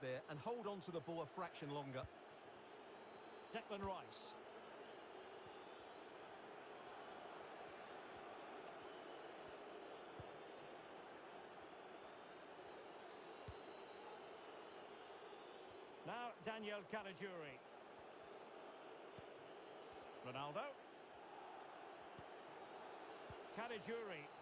there and hold on to the ball a fraction longer. Declan Rice. Now Daniel Caligiuri. Ronaldo. Caligiuri